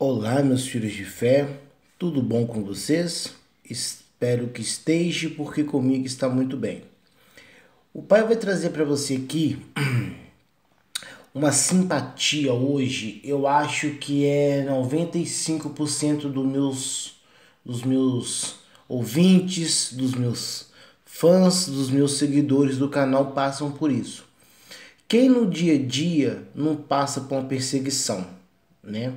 Olá, meus filhos de fé, tudo bom com vocês? Espero que esteja, porque comigo está muito bem. O Pai vai trazer para você aqui uma simpatia hoje, eu acho que é 95% dos meus, dos meus ouvintes, dos meus fãs, dos meus seguidores do canal passam por isso. Quem no dia a dia não passa por uma perseguição, né?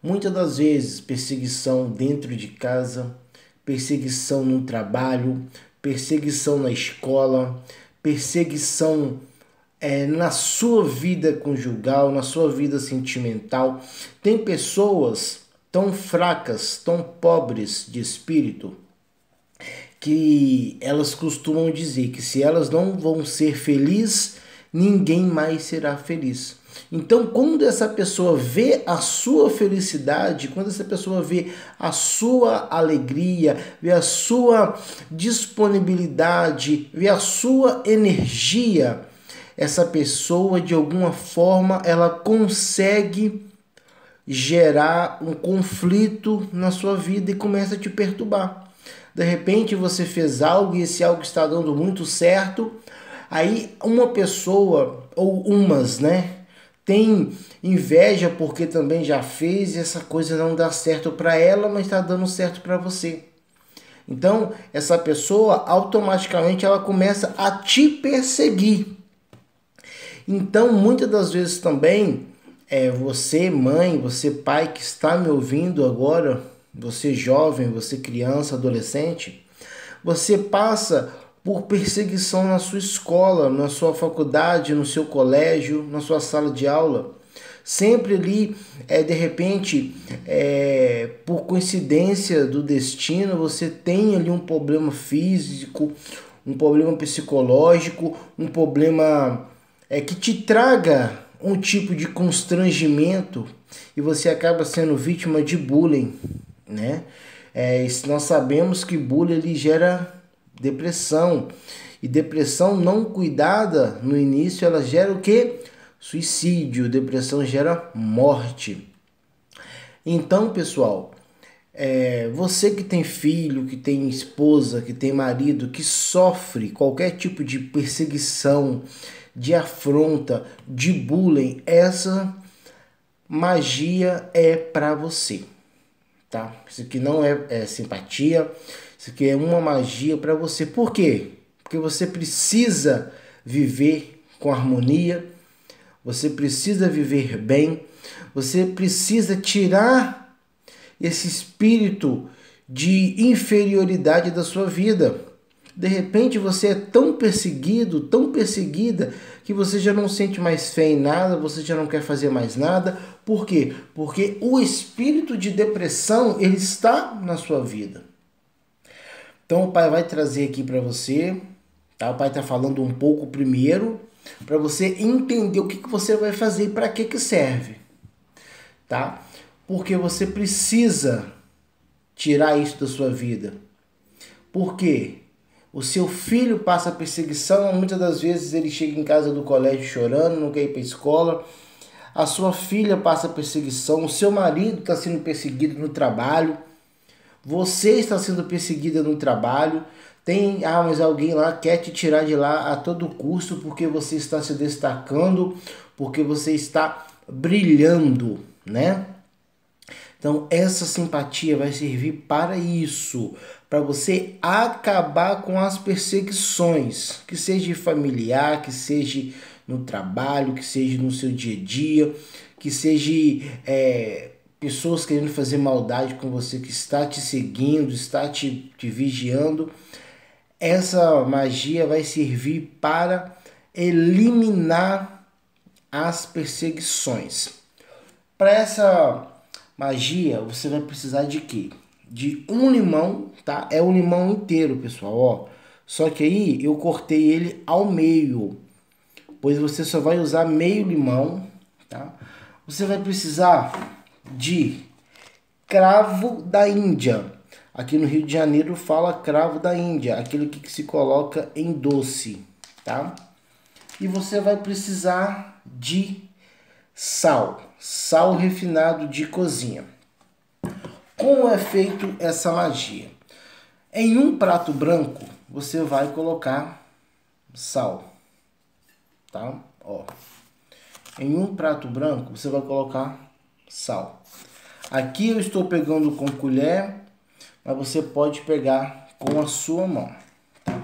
Muitas das vezes, perseguição dentro de casa, perseguição no trabalho, perseguição na escola, perseguição é, na sua vida conjugal, na sua vida sentimental. Tem pessoas tão fracas, tão pobres de espírito, que elas costumam dizer que se elas não vão ser felizes, ninguém mais será feliz. Então, quando essa pessoa vê a sua felicidade, quando essa pessoa vê a sua alegria, vê a sua disponibilidade, vê a sua energia, essa pessoa de alguma forma ela consegue gerar um conflito na sua vida e começa a te perturbar. De repente você fez algo e esse algo está dando muito certo, aí uma pessoa ou umas, né, tem inveja porque também já fez e essa coisa não dá certo para ela, mas está dando certo para você. Então, essa pessoa automaticamente ela começa a te perseguir. Então, muitas das vezes também, é, você, mãe, você, pai que está me ouvindo agora, você jovem, você criança, adolescente, você passa por perseguição na sua escola, na sua faculdade, no seu colégio, na sua sala de aula. Sempre ali, é, de repente, é, por coincidência do destino, você tem ali um problema físico, um problema psicológico, um problema é, que te traga um tipo de constrangimento e você acaba sendo vítima de bullying, né? É, nós sabemos que bullying ele gera depressão. E depressão não cuidada no início, ela gera o que? Suicídio. Depressão gera morte. Então, pessoal, é, você que tem filho, que tem esposa, que tem marido, que sofre qualquer tipo de perseguição, de afronta, de bullying, essa magia é para você, tá? Isso aqui não é, é simpatia, isso aqui é uma magia para você. Por quê? Porque você precisa viver com harmonia, você precisa viver bem, você precisa tirar esse espírito de inferioridade da sua vida. De repente você é tão perseguido, tão perseguida, que você já não sente mais fé em nada, você já não quer fazer mais nada. Por quê? Porque o espírito de depressão, ele está na sua vida. Então o pai vai trazer aqui para você, tá? O pai está falando um pouco primeiro para você entender o que, que você vai fazer e para que que serve, tá? Porque você precisa tirar isso da sua vida. Por quê? O seu filho passa perseguição, muitas das vezes ele chega em casa do colégio chorando, não quer ir para escola. A sua filha passa perseguição, o seu marido está sendo perseguido no trabalho você está sendo perseguida no trabalho. Tem, ah, mas alguém lá quer te tirar de lá a todo custo porque você está se destacando, porque você está brilhando, né? Então, essa simpatia vai servir para isso, para você acabar com as perseguições, que seja familiar, que seja no trabalho, que seja no seu dia a dia, que seja é, pessoas querendo fazer maldade com você, que está te seguindo, está te, te vigiando. Essa magia vai servir para eliminar as perseguições. Para essa magia, você vai precisar de quê? De um limão, tá? É um limão inteiro, pessoal, ó. Só que aí eu cortei ele ao meio, pois você só vai usar meio limão, tá? Você vai precisar de cravo da Índia. Aqui no Rio de Janeiro fala cravo da Índia, aquele que se coloca em doce, tá? E você vai precisar de sal, sal refinado de cozinha. Como é feito essa magia? Em um prato branco, você vai colocar sal, tá? Ó. Em um prato branco, você vai colocar sal. Aqui eu estou pegando com colher, mas você pode pegar com a sua mão. Tá?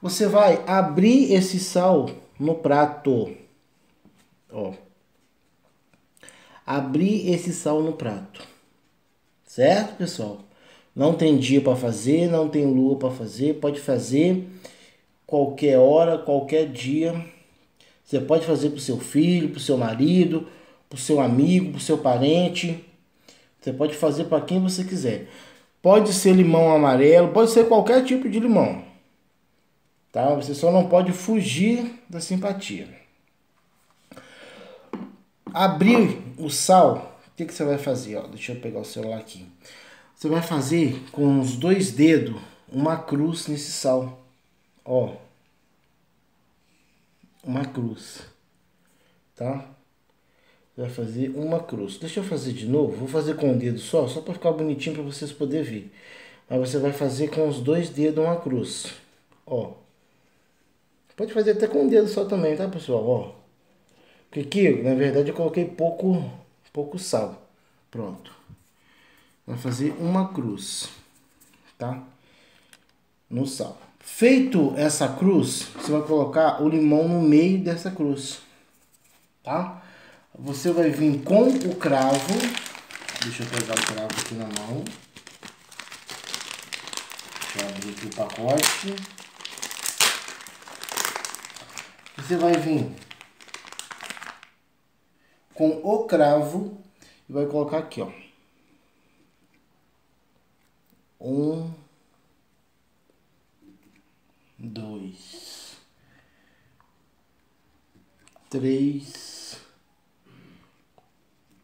Você vai abrir esse sal no prato. Ó. Abrir esse sal no prato. Certo, pessoal? Não tem dia para fazer, não tem lua para fazer, pode fazer qualquer hora, qualquer dia. Você pode fazer para o seu filho, para o seu marido, para o seu amigo, para o seu parente. Você pode fazer para quem você quiser. Pode ser limão amarelo, pode ser qualquer tipo de limão. Tá? Você só não pode fugir da simpatia. Abrir o sal, o que, que você vai fazer? Ó, deixa eu pegar o celular aqui. Você vai fazer com os dois dedos uma cruz nesse sal. Ó. Uma cruz. Tá? Vai fazer uma cruz. Deixa eu fazer de novo. Vou fazer com o dedo só, só para ficar bonitinho para vocês poderem ver. Mas você vai fazer com os dois dedos uma cruz. Ó. Pode fazer até com o dedo só também, tá, pessoal? Ó. Porque aqui, na verdade, eu coloquei pouco, pouco sal. Pronto. Vai fazer uma cruz, tá? No sal. Feito essa cruz, você vai colocar o limão no meio dessa cruz, tá? Você vai vir com o cravo. Deixa eu pegar o cravo aqui na mão. Deixa eu abrir aqui o pacote. Você vai vir com o cravo e vai colocar aqui, ó. Um, dois, três,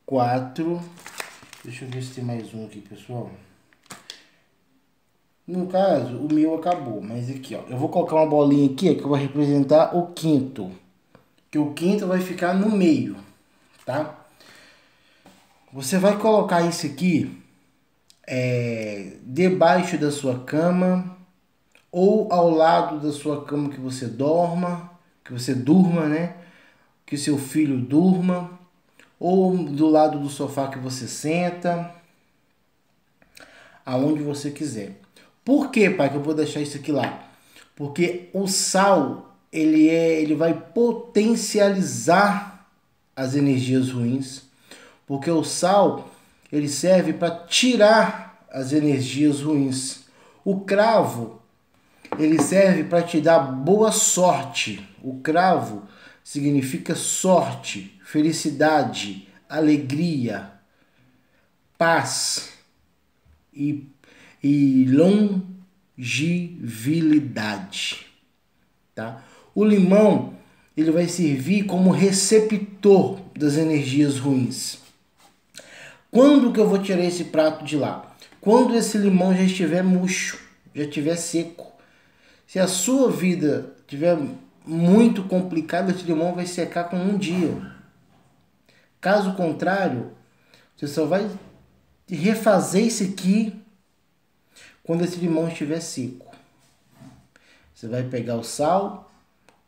quatro. Deixa eu ver se tem mais um aqui, pessoal. No caso, o meu acabou, mas aqui, ó. Eu vou colocar uma bolinha aqui, ó, que vai representar o quinto. Que o quinto vai ficar no meio, tá? Você vai colocar isso aqui é, debaixo da sua cama ou ao lado da sua cama que você dorma, que você durma, né? Que seu filho durma, ou do lado do sofá que você senta, aonde você quiser. Por que, pai, que eu vou deixar isso aqui lá? Porque o sal, ele é, ele vai potencializar as energias ruins, porque o sal ele serve para tirar as energias ruins. O cravo, ele serve para te dar boa sorte. O cravo significa sorte, felicidade, alegria, paz e, e longevidade. Tá? O limão ele vai servir como receptor das energias ruins. Quando que eu vou tirar esse prato de lá? Quando esse limão já estiver murcho, já estiver seco. Se a sua vida estiver muito complicada, esse limão vai secar com um dia. Caso contrário, você só vai refazer isso aqui quando esse limão estiver seco. Você vai pegar o sal,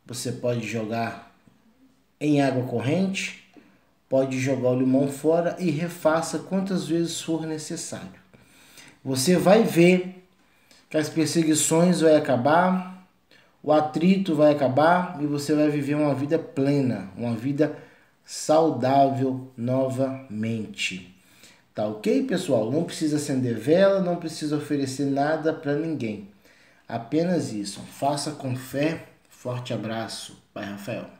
você pode jogar em água corrente, pode jogar o limão fora e refaça quantas vezes for necessário. Você vai ver que as perseguições vão acabar, o atrito vai acabar e você vai viver uma vida plena, uma vida saudável novamente. Tá ok, pessoal? Não precisa acender vela, não precisa oferecer nada para ninguém. Apenas isso. Faça com fé. Forte abraço, Pai Rafael.